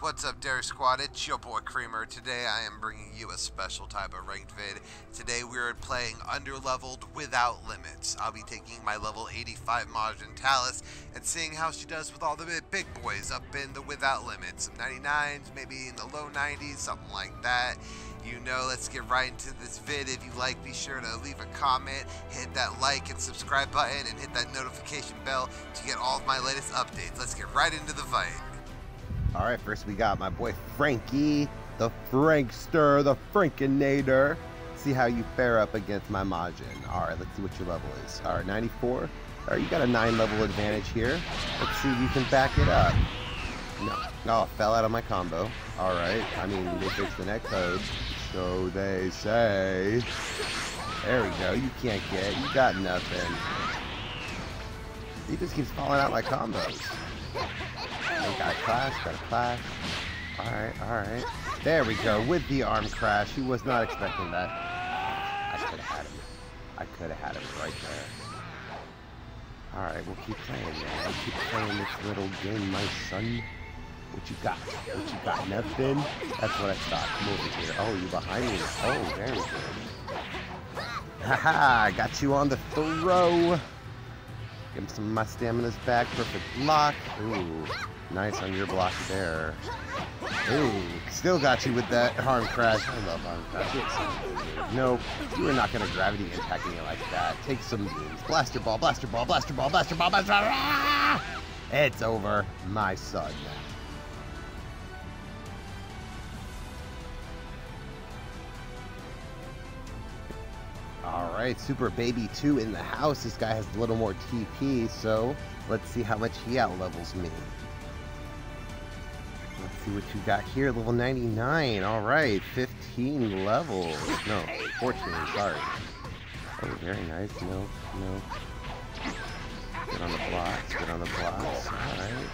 What's up, Dairy Squad? It's your boy Creamer. Today I am bringing you a special type of ranked vid. Today we are playing Underleveled Without Limits. I'll be taking my level 85 Majin Talis and seeing how she does with all the big boys up in the Without Limits. Some 99s, maybe in the low 90s, something like that. You know, let's get right into this vid. If you like, be sure to leave a comment, hit that like and subscribe button, and hit that notification bell to get all of my latest updates. Let's get right into the fight. All right, first we got my boy Frankie, the Frankster, the Frankinator. See how you fare up against my Majin. All right, let's see what your level is. All right, 94. All right, you got a nine level advantage here. Let's see if you can back it up. No, no, it fell out of my combo. All right, I mean, they fixed the net code, so they say. There we go, you can't get, you got nothing. He just keeps falling out my combos. Oh, got clash, got clash. Alright, alright. There we go, with the arm crash. He was not expecting that. I could have had him. I could have had him right there. Alright, we'll keep playing, man. We'll keep playing this little game, my son. What you got? What you got? Nothing? That's what I thought. Come over here. Oh, you behind me. Oh, very good. Haha, I got you on the throw. Give him some my stamina's back. Perfect block. Ooh, nice on your block there. Ooh, still got you with that arm crash. I love arm crash. Nope, you are not going to gravity impact me like that. Take some beams. Blaster ball, blaster ball, blaster ball, blaster ball, blaster ball. It's over, my son. Alright, Super Baby 2 in the house. This guy has a little more TP, so let's see how much he outlevels me. Let's see what you got here. Level 99. Alright, 15 levels. No, 14, sorry. Oh, very nice. No, no. Get on the blocks, get on the blocks. Alright.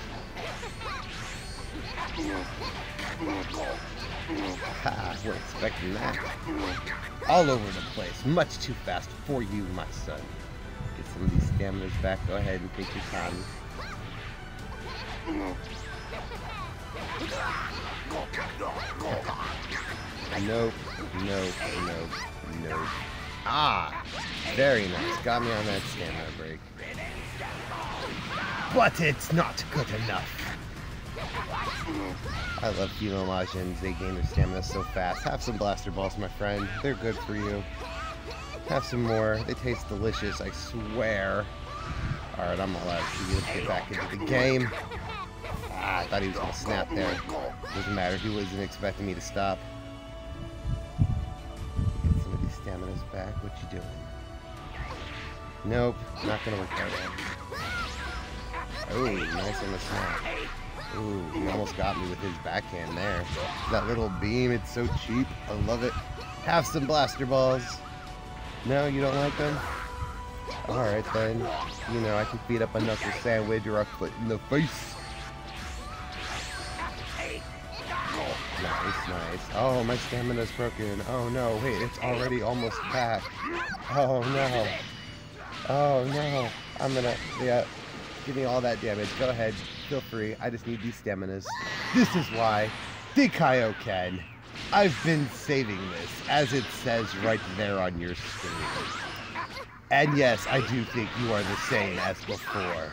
Ha, we're expecting that. All over the place. Much too fast for you, my son. Get some of these staminas back. Go ahead and take your time. Nope, nope, nope, nope. Ah! Very nice. Got me on that stamina break. But it's not good enough. I love female Majins. They gain their stamina so fast. Have some blaster balls, my friend. They're good for you. Have some more. They taste delicious, I swear. Alright, I'm all out. Let's get back into the game. Ah, I thought he was going to snap there. Doesn't matter. He wasn't expecting me to stop. Get some of these staminas back. What you doing? Nope. Not going to work out. Oh, nice on the snap. Ooh, he almost got me with his backhand there. That little beam, it's so cheap. I love it. Have some blaster balls. No, you don't like them? Alright then. You know, I can beat up a knuckle sandwich or a foot in the face. Nice, nice. Oh, my stamina's broken. Oh no, wait, it's already almost back. Oh no. Oh no. I'm gonna, yeah, give me all that damage. Go ahead, feel free. I just need these staminas. This is why the Kaioken. I've been saving this, as it says right there on your screen. And yes, I do think you are the same as before.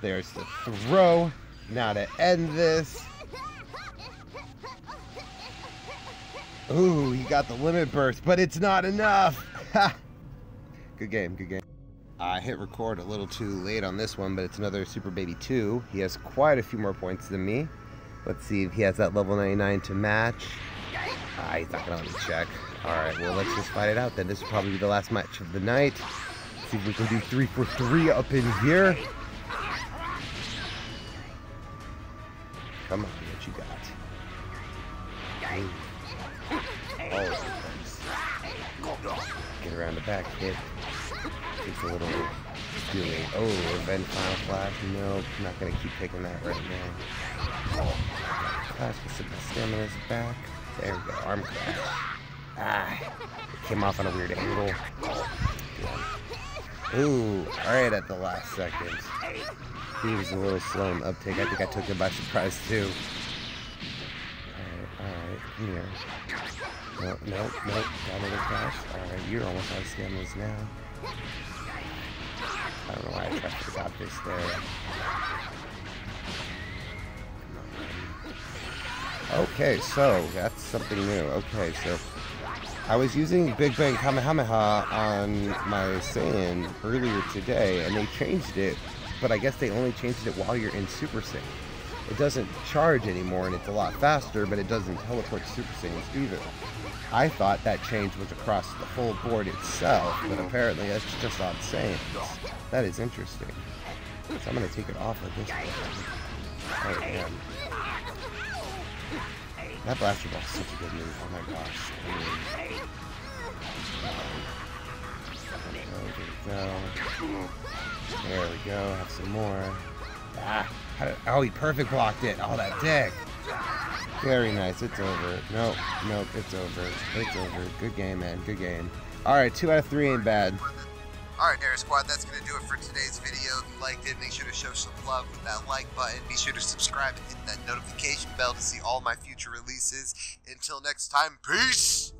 There's the throw. Now to end this. Ooh, he got the limit burst, but it's not enough. good game, good game. I hit record a little too late on this one, but it's another Super Baby 2. He has quite a few more points than me. Let's see if he has that level 99 to match. Ah, he's not to let me check. Alright, well, let's just fight it out then. This will probably be the last match of the night. Let's see if we can do 3 for 3 up in here. Come on, what you got? Oh, Get around the back, hit. It's a little too. Oh, Revenge Final Flash. Nope, not gonna keep taking that right now. Flash, get some stamina's back. There we go, arm crash. Ah, it came off on a weird angle. Ooh, alright at the last second. He was a little slow in uptake. I think I took him by surprise too. Alright, alright, here. Nope, nope, nope. Got another crash. Alright, you're almost out of stamina now. I don't know why I to stop this there. Okay, so that's something new. Okay, so I was using Big Bang Kamehameha on my Saiyan earlier today, and they changed it, but I guess they only changed it while you're in Super Saiyan. It doesn't charge anymore, and it's a lot faster, but it doesn't teleport Super Saiyans either. I thought that change was across the whole board itself, but apparently that's just on Saiyans. That is interesting. So I'm going to take it off of this one. Oh, man. That blaster ball is such a good move. Oh my gosh. There we go. There we go. Have some more. Ah. Did, oh, he perfect blocked it. Oh, that dick. Very nice. It's over. Nope. Nope. It's over. It's over. Good game, man. Good game. All right. Two out of three ain't bad. Alright, Dairy Squad, that's going to do it for today's video. If you liked it, make sure to show some love with that like button. Be sure to subscribe and hit that notification bell to see all my future releases. Until next time, peace!